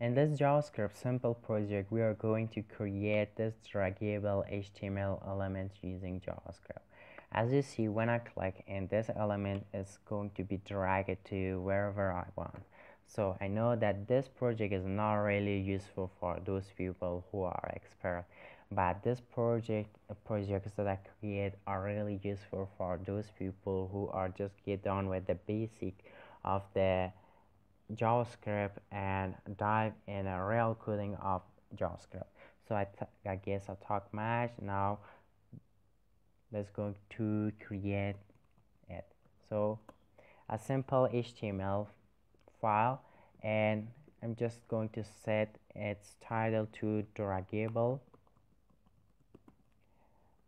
In this JavaScript simple project, we are going to create this draggable HTML element using JavaScript. As you see, when I click and this element is going to be dragged to wherever I want. So I know that this project is not really useful for those people who are expert, but this project projects that I create are really useful for those people who are just get done with the basic of the JavaScript and dive in a real coding of JavaScript. So I, I guess I talk much now. Let's go to create it. So a simple HTML file and I'm just going to set its title to draggable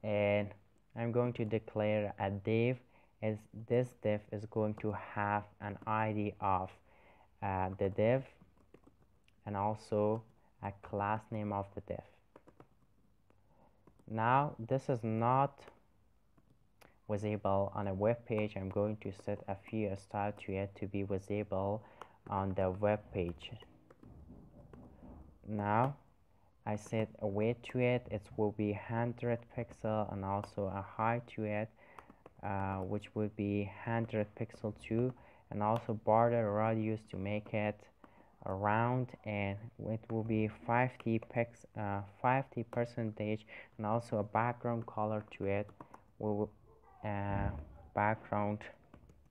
and I'm going to declare a div as this div is going to have an ID of uh, the div and also a class name of the div now this is not visible on a web page. I'm going to set a few style to it to be visible on the web page. Now I set a weight to it. It will be 100 pixel and also a height to it uh, which would be 100 pixel too and also border radius to make it around and it will be 50 pix uh, 50 percentage and also a background color to it will uh, background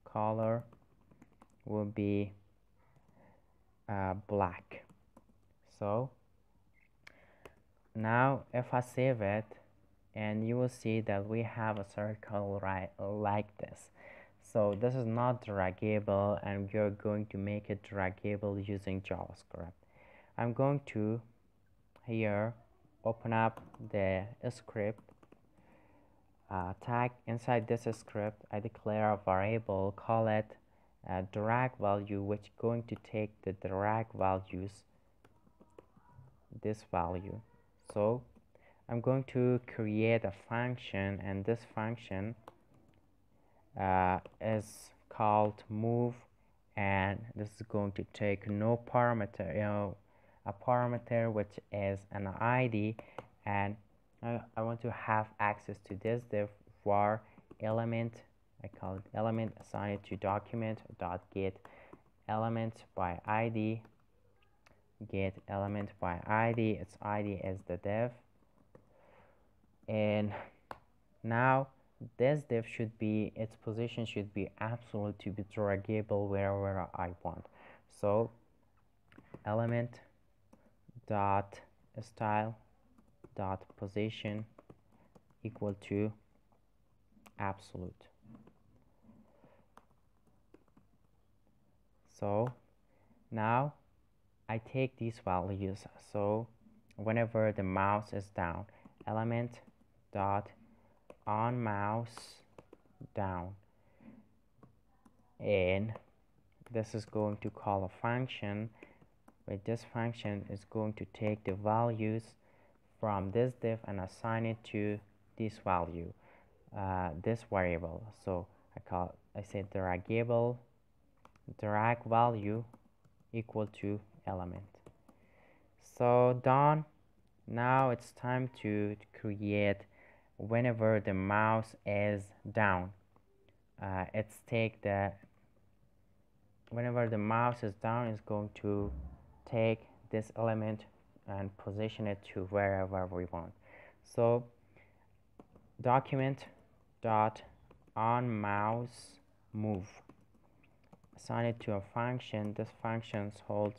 color will be uh, black. So now if I save it and you will see that we have a circle right like this so this is not draggable and we are going to make it draggable using JavaScript. I'm going to here open up the script uh, tag inside this script I declare a variable call it uh, drag value which going to take the drag values this value. So I'm going to create a function and this function uh, is called move and this is going to take no parameter you know a parameter which is an ID and I, I want to have access to this. Therefore element I call it element assign it to document dot get element by ID get element by ID its ID is the div and now this div should be its position should be absolute to be draggable wherever I want. So element dot style dot position equal to absolute. So now I take these values. So whenever the mouse is down element dot on mouse down. And this is going to call a function but this function is going to take the values from this div and assign it to this value uh, this variable. So I call I said draggable drag value equal to element. So done. Now it's time to create whenever the mouse is down. Uh, it's take the whenever the mouse is down it's going to take this element and position it to wherever we want. So document dot on mouse move. Assign it to a function. This function holds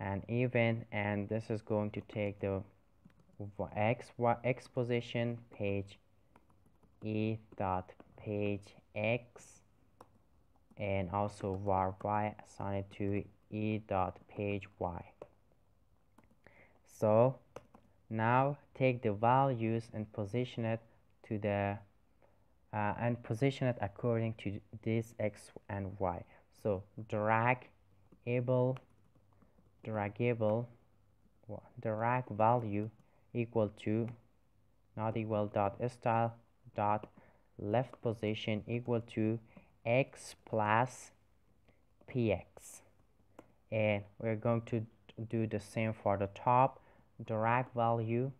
an event and this is going to take the x y x position? Page e dot page x. And also var y assigned to e dot page y. So now take the values and position it to the uh, and position it according to this x and y. So drag able draggable drag value equal to not equal dot style dot left position equal to x plus px. And we're going to do the same for the top. Drag value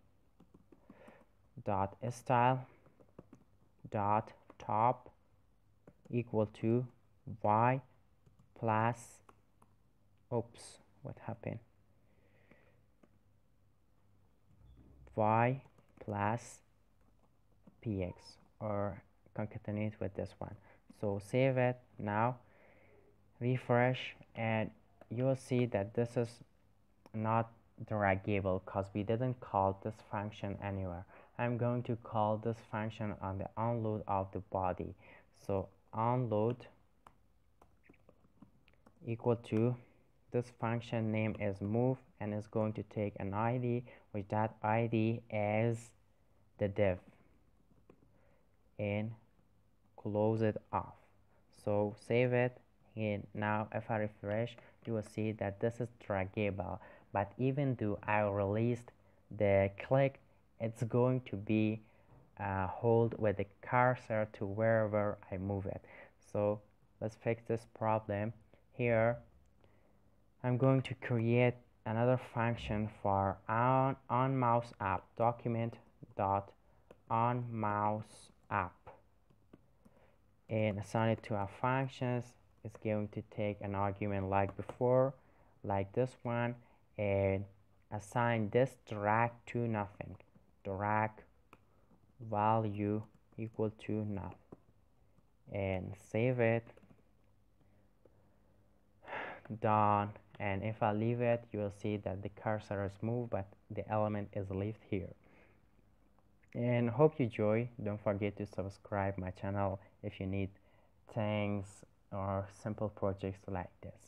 dot style dot top equal to y plus oops what happened y plus px or concatenate with this one. So save it now refresh and you'll see that this is not draggable because we didn't call this function anywhere. I'm going to call this function on the onload of the body. So onload equal to this function name is move and is going to take an id which that id as the div and close it off. So save it. And now if I refresh you will see that this is draggable but even though I released the click it's going to be uh, hold with the cursor to wherever I move it. So let's fix this problem. Here I'm going to create another function for on, on mouse up document dot on mouse up. And assign it to our functions. It's going to take an argument like before like this one and assign this drag to nothing. Drag value equal to null. And save it. Done and if I leave it you will see that the cursor is moved but the element is left here. And hope you enjoy. Don't forget to subscribe my channel if you need things or simple projects like this